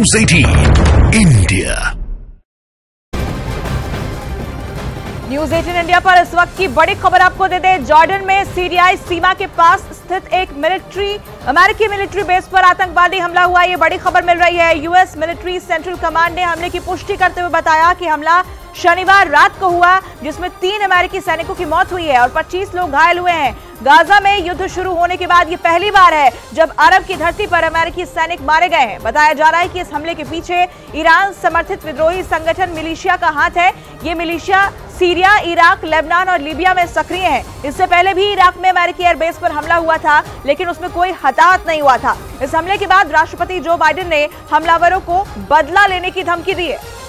News 18 India news 18 India पर इस वक्त की बड़ी खबर आपको दे दें। जॉर्डन में सीरियाई सीमा के पास स्थित एक मिलिट्री, अमेरिकी मिलिट्री बेस पर आतंकवादी हमला हुआ। ये बड़ी खबर मिल रही है। यूएस मिलिट्री सेंट्रल कमांड ने हमले की पुष्टि करते हुए बताया कि हमला शनिवार रात को हुआ, जिसमें तीन अमेरिकी सैनिकों की मौत हुई है और 25 लोग घायल हुए हैं। गाजा में युद्ध शुरू होने के बाद ये पहली बार है, जब अरब की धरती पर अमेरिकी सैनिक मारे गए हैं। बताया जा रहा है कि इस हमले के पीछे ईरान समर्थित विद्रोही संगठन मिलिशिया का हाथ है। ये मिलिशिया सीरिया, इराक, लेबनान और लीबिया में सक्रिय है। इससे पहले भी इराक में अमेरिकी एयरबेस पर हमला हुआ था, लेकिन उसमें कोई हताहत नहीं हुआ था। इस हमले के बाद राष्ट्रपति जो बाइडेन ने हमलावरों को बदला लेने की धमकी दी है।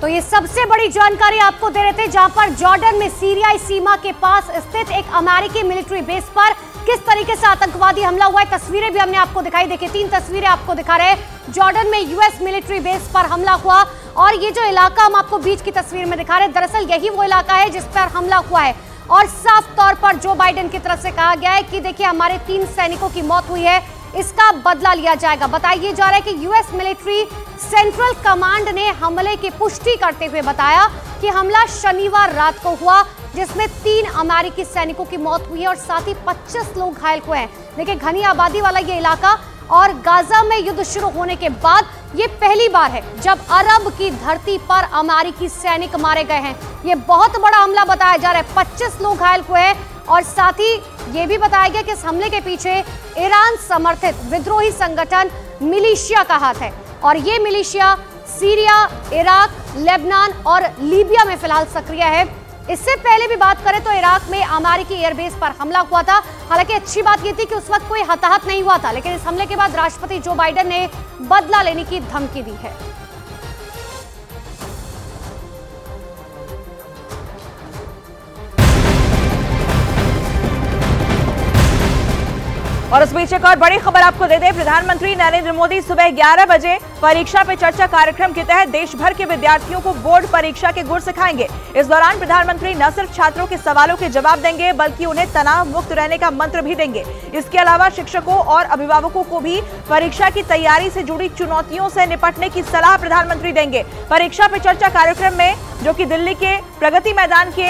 तो ये सबसे बड़ी जानकारी आपको दे रहे थे, जहाँ पर जॉर्डन में सीरियाई सीमा के पास स्थित एक अमेरिकी मिलिट्री बेस पर किस तरीके से आतंकवादी हमला हुआ है, तस्वीरें भी हमने आपको दिखाई, देखिए, तीन तस्वीरें आपको दिखा रहे हैं। जॉर्डन में यूएस मिलिट्री बेस पर हमला हुआ और ये जो इलाका हम आपको बीच की तस्वीर में दिखा रहे हैं, दरअसल यही वो इलाका है जिस पर हमला हुआ है। और साफ़ तौर पर जो बाइडेन की तरफ़ से कहा गया है कि देखिए, हमारे तीन सैनिकों की मौत हुई है। इसका बदला लिया जाएगा। बताया जा रहा है कि यूएस मिलिट्री सेंट्रल कमांड ने हमले की पुष्टि करते हुए बताया कि हमला शनिवार रात को हुआ, जिसमें तीन अमेरिकी सैनिकों की मौत हुई है और साथ ही 25 लोग घायल हुए हैं। देखिए, घनी आबादी वाला ये इलाका और गाजा में युद्ध शुरू होने के बाद ये पहली बार है जब अरब की धरती पर अमेरिकी सैनिक मारे गए हैं। ये बहुत बड़ा हमला बताया जा रहा है। 25 लोग घायल हुए हैं। और साथ ही ये भी बताया गया कि इस हमले के पीछे ईरान समर्थित विद्रोही संगठन मिलिशिया का हाथ है। और ये मिलिशिया सीरिया, इराक, लेबनान और लीबिया में फ़िलहाल सक्रिय है। इससे पहले भी बात करें तो इराक में अमेरिकी एयरबेस पर हमला हुआ था। हालाँकि अच्छी बात यह थी कि उस वक्त कोई हताहत नहीं हुआ था, लेकिन इस हमले के बाद राष्ट्रपति जो बाइडेन ने बदला लेने की धमकी दी है। और इस बीच एक और बड़ी खबर आपको दे दें, प्रधानमंत्री नरेंद्र मोदी सुबह 11 बजे परीक्षा पे चर्चा कार्यक्रम के तहत देश भर के विद्यार्थियों को बोर्ड परीक्षा के गुर सिखाएँगे। इस दौरान प्रधानमंत्री न सिर्फ़ छात्रों के सवालों के जवाब देंगे, बल्कि उन्हें तनाव मुक्त रहने का मंत्र भी देंगे। इसके अलावा शिक्षकों और अभिभावकों को भी परीक्षा की तैयारी से जुड़ी चुनौतियों से निपटने की सलाह प्रधानमंत्री देंगे। परीक्षा पे चर्चा कार्यक्रम में, जो की दिल्ली के प्रगति मैदान के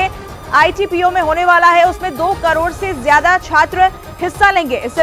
आईटीपीओ में होने वाला है, उसमें दो करोड़ से ज़्यादा छात्र हिस्सा लेंगे। इससे